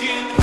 looking